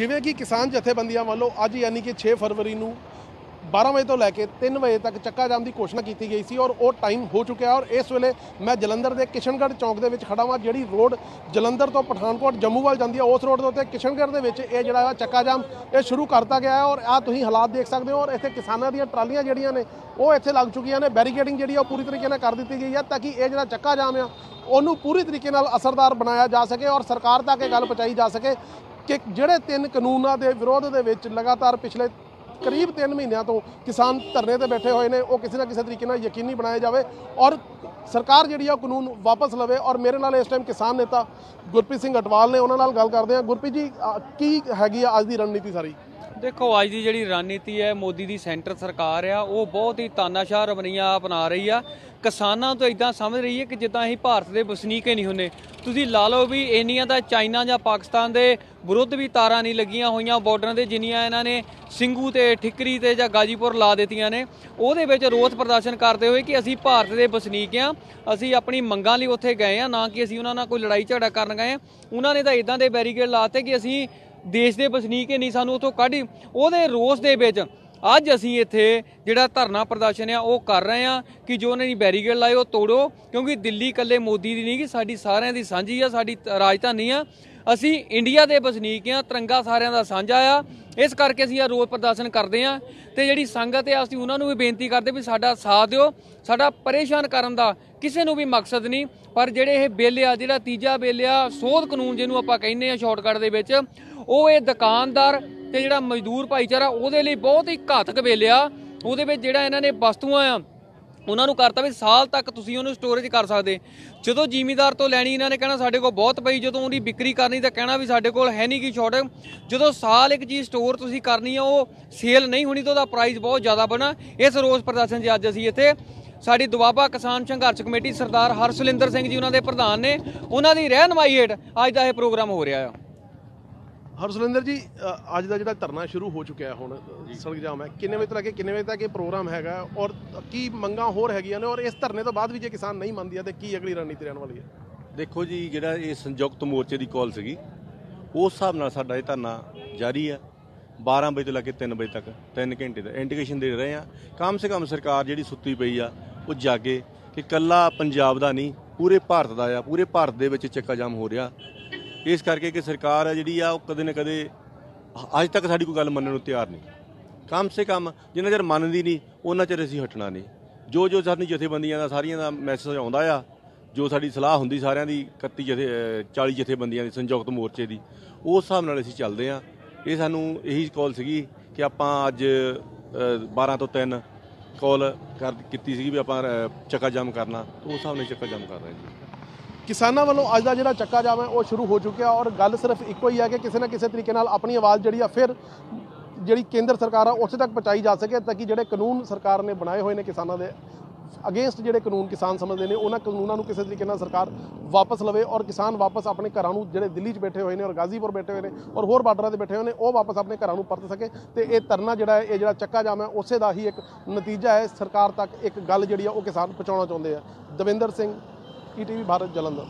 ਜਿਵੇਂ ਕਿ ਕਿਸਾਨ ਜਥੇਬੰਦੀਆਂ ਵੱਲੋਂ ਅੱਜ ਯਾਨੀ ਕਿ 6 ਫਰਵਰੀ ਨੂੰ 12 ਵਜੇ ਤੋਂ ਲੈ ਕੇ 3 ਵਜੇ ਤੱਕ ਚੱਕਾ ਜਾਮ ਦੀ ਘੋਸ਼ਣਾ ਕੀਤੀ ਗਈ ਸੀ ਔਰ ਉਹ ਟਾਈਮ ਹੋ ਚੁੱਕਿਆ ਔਰ ਇਸ ਵੇਲੇ ਮੈਂ ਜਲੰਧਰ ਦੇ ਕਿਸ਼ਨਗੜ੍ਹ ਚੌਂਕ ਦੇ ਵਿੱਚ ਖੜਾ ਹਾਂ ਜਿਹੜੀ ਰੋਡ ਜਲੰਧਰ ਤੋਂ ਪਠਾਨਕੋਟ ਜੰਮੂ ਵੱਲ ਜਾਂਦੀ ਹੈ, ਉਸ ਰੋਡ ਦੇ ਉੱਤੇ ਕਿਸ਼ਨਗੜ੍ਹ ਦੇ ਵਿੱਚ ਇਹ ਜਿਹੜਾ ਹੈ ਚੱਕਾ ਜਾਮ, ਇਹ ਸ਼ੁਰੂ ਕਰਤਾ ਗਿਆ ਹੈ ਔਰ ਆ ਤੁਸੀਂ ਹਾਲਾਤ ਦੇਖ ਸਕਦੇ ਹੋ ਔਰ ਇੱਥੇ ਕਿਸਾਨਾਂ ਦੀਆਂ ਟਰਾਲੀਆਂ ਜਿਹੜੀਆਂ ਨੇ, ਉਹ ਇੱਥੇ ਲੱਗ ਚੁੱਕੀਆਂ ਨੇ, ਬੈਰੀਕੇਡਿੰਗ ਜਿਹੜੀ ਆ ਉਹ ਪੂਰੀ ਤਰੀਕੇ ਨਾਲ ਕਰ ਦਿੱਤੀ ਗਈ ਹੈ ਤਾਂ ਕਿ ਇਹ ਜਿਹੜਾ ਚੱਕਾ ਜਾਮ ਆ, ਉਹਨੂੰ ਪੂਰੀ ਤਰੀਕੇ ਨਾਲ ਅਸਰਦਾਰ ਬਣਾਇਆ ਜਾ ਸਕੇ ਔਰ ਸਰਕਾਰ ਤੱਕ ਇਹ ਗੱਲ ਪਹੁੰਚਾਈ ਜਾ ਸਕੇ ਕਿ ਜਿਹੜੇ ਤਿੰਨ ਕਾਨੂੰਨਾਂ ਦੇ ਵਿਰੋਧ ਦੇ ਵਿੱਚ ਲਗਾਤਾਰ ਪਿਛਲੇ ਕਰੀਬ 3 ਮਹੀਨਿਆਂ ਤੋਂ ਕਿਸਾਨ ਧਰਨੇ ਤੇ ਬੈਠੇ ਹੋਏ ਨੇ, ਉਹ ਕਿਸੇ ਨਾ ਕਿਸੇ ਤਰੀਕੇ ਨਾਲ ਯਕੀਨੀ ਬਣਾਇਆ ਜਾਵੇ ਔਰ ਸਰਕਾਰ ਜਿਹੜੀ ਆ ਉਹ ਕਾਨੂੰਨ ਵਾਪਸ ਲਵੇ ਔਰ ਮੇਰੇ ਨਾਲ ਇਸ ਟਾਈਮ ਕਿਸਾਨ ਨੇਤਾ ਗੁਰਪ੍ਰੀਤ ਸਿੰਘ ਅਟਵਾਲ ਨੇ ਉਹਨਾਂ ਨਾਲ ਗੱਲ ਕਰਦੇ ਆ ਗੁਰਪ੍ਰੀਤ ਜੀ ਕੀ ਹੈਗੀ ਆ ਅੱਜ ਦੀ ਰਣਨੀਤੀ ਸਾਰੀ? ਦੇਖੋ, ਅੱਜ ਦੀ ਜਿਹੜੀ ਰਣਨੀਤੀ ਹੈ, ਮੋਦੀ ਦੀ ਸੈਂਟਰ ਸਰਕਾਰ ਆ, ਉਹ ਬਹੁਤ ਹੀ ਤਾਨਾਸ਼ਾਹ ਰਵਨੀਆ ਅਪਣਾ ਰਹੀ ਆ। ਕਿਸਾਨਾਂ ਤੋਂ ਇਦਾਂ ਸਮਝ ਰਹੀ ਹੈ ਕਿ ਜਿੱਦਾਂ ਅਸੀਂ ਭਾਰਤ ਦੇ ਵਸਨੀਕ ਹੀ ਨਹੀਂ ਹੁੰਦੇ। ਤੁਸੀਂ ਲਾ ਲਓ ਵੀ ਇੰਨੀਆਂ ਦਾ ਚਾਈਨਾ ਜਾਂ ਪਾਕਿਸਤਾਨ ਦੇ ਵਿਰੁੱਧ ਵੀ ਤਾਰਾਂ ਨਹੀਂ ਲੱਗੀਆਂ ਹੋਈਆਂ ਬਾਰਡਰਾਂ ਦੇ, ਜਿੰਨੀਆਂ ਇਹਨਾਂ ਨੇ ਸਿੰਘੂ ਤੇ, ਠਿਕਰੀ ਤੇ ਜਾਂ ਗਾਜੀਪੁਰ ਲਾ ਦਿੱਤੀਆਂ ਨੇ। ਉਹਦੇ ਵਿੱਚ ਰੋਸ ਪ੍ਰਦਰਸ਼ਨ ਕਰਦੇ ਹੋਏ ਕਿ ਅਸੀਂ ਭਾਰਤ ਦੇ ਵਸਨੀਕ ਆ, ਅਸੀਂ ਆਪਣੀ ਮੰਗਾਂ ਲਈ ਉੱਥੇ ਗਏ ਆ, ਨਾ ਕਿ ਅਸੀਂ ਉਹਨਾਂ ਨਾਲ ਕੋਈ ਲੜਾਈ ਝਗੜਾ ਕਰਨ ਗਏ ਆ। ਉਹਨਾਂ ਨੇ ਤਾਂ ਇਦਾਂ ਦੇ ਬੈਰੀਕੇਡ ਲਾਤੇ ਕਿ ਅਸੀਂ ਦੇਸ਼ ਦੇ ਵਸਨੀਕ ਹੀ ਨਹੀਂ ਸਾਨੂੰ ਉਥੋਂ ਕੱਢ ਉਹਦੇ ਰੋਸ ਦੇ ਵਿੱਚ ਅੱਜ ਅਸੀਂ ਇੱਥੇ ਜਿਹੜਾ ਧਰਨਾ ਪ੍ਰਦਰਸ਼ਨ ਆ, ਉਹ ਕਰ ਰਹੇ ਆ ਕਿ ਜੋ ਉਹਨਾਂ ਨੇ ਬੈਰੀਕੇਡ ਲਾਏ ਉਹ ਤੋੜੋ, ਕਿਉਂਕਿ ਦਿੱਲੀ ਇਕੱਲੇ ਮੋਦੀ ਦੀ ਨਹੀਂ ਕਿ ਸਾਡੀ ਸਾਰਿਆਂ ਦੀ ਸਾਂਝੀ ਆ, ਸਾਡੀ ਤ- ਰਾਜਧਾਨੀ ਆ। ਅਸੀਂ ਇੰਡੀਆ ਦੇ ਵਸਨੀਕ ਆ, ਤਿਰੰਗਾ ਸਾਰਿਆਂ ਦਾ ਸਾਂਝਾ ਆ। ਇਸ ਕਰਕੇ ਅਸੀਂ ਇਹ ਰੋਸ ਪ੍ਰਦਰਸ਼ਨ ਕਰਦੇ ਆ ਤੇ ਜਿਹੜੀ ਸੰਗਤ ਆ, ਅਸੀਂ ਉਹਨਾਂ ਨੂੰ ਵੀ ਬੇਨਤੀ ਕਰਦੇ ਵੀ ਸਾਡਾ ਸਾਥ ਦਿਓ, ਸਾਡਾ ਪਰੇਸ਼ਾਨ ਕਰਨ ਦਾ ਕਿਸੇ ਨੂੰ ਵੀ ਮਕਸਦ ਨਹੀਂ। ਪਰ ਜਿਹੜੇ ਇਹ ਬਿੱਲ ਆ, ਜਿਹੜਾ ਤੀਜਾ ਬਿੱਲ ਆ, ਸੋਧ ਕਾਨੂੰਨ ਜਿਹਨੂੰ ਆਪਾਂ ਕਹਿੰਦੇ ਆ ਸ਼ਾਰਟਕਟ ਦੇ ਵਿੱਚ ਉਹ ਇਹ ਦੁਕਾਨਦਾਰ ਤੇ ਜਿਹੜਾ ਮਜ਼ਦੂਰ ਭਾਈਚਾਰਾ, ਉਹਦੇ ਲਈ ਬਹੁਤ ਹੀ ਘਾਤਕ ਬਿੱਲ ਆ। ਉਹਦੇ ਵਿੱਚ ਜਿਹੜਾ ਇਹਨਾਂ ਨੇ ਵਸਤੂਆਂ ਆ, ਉਹਨਾਂ ਨੂੰ ਕਰਤਾ ਵੀ ਸਾਲ ਤੱਕ ਤੁਸੀਂ ਉਹਨੂੰ ਸਟੋਰੇਜ ਕਰ ਸਕਦੇ। ਜਦੋਂ ਜ਼ਿਮੀਦਾਰ ਤੋਂ ਲੈਣੀ, ਇਹਨਾਂ ਨੇ ਕਹਿਣਾ ਸਾਡੇ ਕੋਲ ਬਹੁਤ ਪਈ, ਜਦੋਂ ਉਹਦੀ ਵਿਕਰੀ ਕਰਨੀ, ਤਾਂ ਕਹਿਣਾ ਵੀ ਸਾਡੇ ਕੋਲ ਹੈ ਨਹੀਂ ਕੀ ਛੋਟ ਜਦੋਂ ਸਾਲ ਇੱਕ ਚੀਜ਼ ਸਟੋਰ ਤੁਸੀਂ ਕਰਨੀ ਆ, ਉਹ ਸੇਲ ਨਹੀਂ ਹੋਣੀ, ਤਾਂ ਉਹਦਾ ਪ੍ਰਾਈਸ ਬਹੁਤ ਜ਼ਿਆਦਾ ਬਣਾ। ਇਸ ਰੋਸ ਪ੍ਰਦਰਸ਼ਨ 'ਚ ਅੱਜ ਅਸੀਂ ਇੱਥੇ ਸਾਡੀ ਦੁਆਬਾ ਕਿਸਾਨ ਸੰਘਰਸ਼ ਕਮੇਟੀ ਸਰਦਾਰ ਹਰਸੁਲਿੰਦਰ ਸਿੰਘ ਜੀ, ਉਹਨਾਂ ਦੇ ਪ੍ਰਧਾਨ ਨੇ, ਉਹਨਾਂ ਦੀ ਰਹਿਨਮਾਈ ਹੇਠ ਅੱਜ ਦਾ ਇਹ ਪ੍ਰੋਗਰਾਮ ਹੋ ਰਿਹਾ ਆ। ਹਰਸੁਲਿੰਦਰ ਜੀ ਅੱਜ ਦਾ ਜਿਹੜਾ ਧਰਨਾ ਸ਼ੁਰੂ ਹੋ ਚੁੱਕਿਆ ਹੁਣ ਸੜਕ ਜਾਮ ਹੈ। ਕਿੰਨੇ ਵਜੇ ਤੋਂ ਲੈ ਕੇ ਕਿੰਨੇ ਵਜੇ ਤੱਕ ਇਹ ਪ੍ਰੋਗਰਾਮ ਹੈਗਾ? ਔਰ ਕੀ ਮੰਗਾਂ ਹੋਰ ਹੈਗੀਆਂ ਨੇ? ਔਰ ਇਸ ਧਰਨੇ ਤੋਂ ਬਾਅਦ ਵੀ ਜੇ ਕਿਸਾਨ ਨਹੀਂ ਮੰਨਦੀ ਹੈ ਤੇ ਕੀ ਅਗਲੀ ਰਣਨੀਤੀ ਰਹਿਣ ਵਾਲੀ ਹੈ? ਦੇਖੋ ਜੀ, ਜਿਹੜਾ ਇਹ ਸੰਯੁਕਤ ਮੋਰਚੇ ਦੀ ਕਾਲ ਸੀਗੀ, ਉਸ ਹਿਸਾਬ ਨਾਲ ਸਾਡਾ ਇਹ ਧਰਨਾ ਜਾਰੀ ਹੈ 12 ਵਜੇ ਤੋਂ ਲੈ ਕੇ 3 ਵਜੇ ਤੱਕ 3 ਘੰਟੇ ਦਾ ਇੰਡੀਕੇਸ਼ਨ ਦੇ ਰਹੇ ਆ। ਕਮ ਸੇ ਕਮ ਸਰਕਾਰ ਜਿਹੜੀ ਸੁੱਤੀ ਪਈ ਆ, ਉਹ ਜਾਗੇ ਕਿ ਕੱਲਾ ਪੰਜਾਬ ਦਾ ਨਹੀਂ, ਪੂਰੇ ਭਾਰਤ ਦਾ ਆ। ਪੂਰੇ ਭਾਰਤ ਦੇ ਵਿੱਚ ਚੱਕਾ ਜਾਮ ਹੋ ਰਿਹਾ। ਇਸ ਕਰਕੇ ਕਿ ਸਰਕਾਰ ਆ ਜਿਹੜੀ ਆ ਉਹ ਕਦੇ ਨਾ ਕਦੇ ਅੱਜ ਤੱਕ ਸਾਡੀ ਕੋਈ ਗੱਲ ਮੰਨਣ ਨੂੰ ਤਿਆਰ ਨਹੀਂ। ਕਮ ਸੇ ਕਮ ਜਿੰਨਾ ਚਿਰ ਮੰਨਦੀ ਨਹੀਂ ਉਹਨਾਂ ਚਿਰ ਅਸੀਂ ਹਟਣਾ ਨਹੀਂ। ਜੋ ਜੋ ਸਾਡੀ ਜਥੇਬੰਦੀਆਂ ਦਾ ਸਾਰੀਆਂ ਦਾ ਮੈਸੇਜ ਆਉਂਦਾ ਆ ਜੋ ਸਾਡੀ ਸਲਾਹ ਹੁੰਦੀ ਸਾਰਿਆਂ ਦੀ 31 ਜਥੇ ਅਹ 40 ਜਥੇਬੰਦੀਆਂ ਦੀ ਸੰਯੁਕਤ ਮੋਰਚੇ ਦੀ ਉਸ ਹਿਸਾਬ ਨਾਲ ਅਸੀਂ ਚੱਲਦੇ ਆ। ਇਹ ਸਾਨੂੰ ਇਹੀ ਕਾਲ ਸੀਗੀ ਕਿ ਆਪਾਂ ਅੱਜ ਅਹ, 12 ਤੋਂ 3 ਕਾਲ ਕਰ ਕੀਤੀ ਸੀਗੀ ਵੀ ਆਪਾਂ ਚੱਕਾ ਜਾਮ ਕਰਨਾ। ਉਸ ਹਿਸਾਬ ਨਾਲ ਚੱਕਾ ਜਾਮ ਕਰ ਰਹੇ ਜੀ। ਕਿਸਾਨਾਂ ਵੱਲੋਂ ਅੱਜ ਦਾ ਜਿਹੜਾ ਚੱਕਾ ਜਾਮ ਹੈ ਉਹ ਸ਼ੁਰੂ ਹੋ ਚੁੱਕਿਆ ਔਰ ਗੱਲ ਸਿਰਫ ਇੱਕੋ ਹੀ ਹੈ ਕਿ ਕਿਸੇ ਨਾ ਕਿਸੇ ਤਰੀਕੇ ਨਾਲ ਆਪਣੀ ਆਵਾਜ਼ ਜਿਹੜੀ ਆ ਫਿਰ ਜਿਹੜੀ ਕੇਂਦਰ ਸਰਕਾਰ ਆ ਉਸੇ ਤੱਕ ਪਹੁੰਚਾਈ ਜਾ ਸਕੇ ਤਾਂ ਕਿ ਜਿਹੜੇ ਕਾਨੂੰਨ ਸਰਕਾਰ ਨੇ ਬਣਾਏ ਹੋਏ ਨੇ ਕਿਸਾਨਾਂ ਦੇ ਅਗੇਂਸਟ ਜਿਹੜੇ ਕਾਨੂੰਨ ਕਿਸਾਨ ਸਮਝਦੇ ਨੇ, ਉਹਨਾਂ ਕਾਨੂੰਨਾਂ ਨੂੰ ਕਿਸੇ ਤਰੀਕੇ ਨਾਲ ਸਰਕਾਰ ਵਾਪਸ ਲਵੇ ਔਰ ਕਿਸਾਨ ਵਾਪਸ ਆਪਣੇ ਘਰਾਂ ਨੂੰ ਜਿਹੜੇ ਦਿੱਲੀ 'ਚ ਬੈਠੇ ਹੋਏ ਨੇ ਔਰ ਗਾਜ਼ੀਪੁਰ ਬੈਠੇ ਹੋਏ ਨੇ ਔਰ ਹੋਰ ਬਾਰਡਰਾਂ ਤੇ ਬੈਠੇ ਹੋਏ ਨੇ, ਉਹ ਵਾਪਸ ਆਪਣੇ ਘਰਾਂ ਨੂੰ ਪਰਤ ਸਕੇ ਤੇ ਇਹ ਧਰਨਾ ਜਿਹੜਾ ਹੈ, ਇਹ ਜਿਹੜਾ ਚੱਕਾ ਜਾਮ ਹੈ ਉਸੇ ਦਾ ਹੀ ਇੱਕ ਨਤੀਜਾ ਹੈ। ਸਰਕਾਰ ਤੱਕ ਇੱਕ ਗੱਲ ਜਿਹੜੀ ਆ, ਉਹ ਕਿਸਾਨ ਪਹੁੰਚਾਉਣਾ ਚਾਹੁੰਦੇ ਆ। ਦਵਿੰਦਰ ਸਿੰਘ ਈਟੀਵੀ ਭਾਰਤ ਜਲੰਧਰ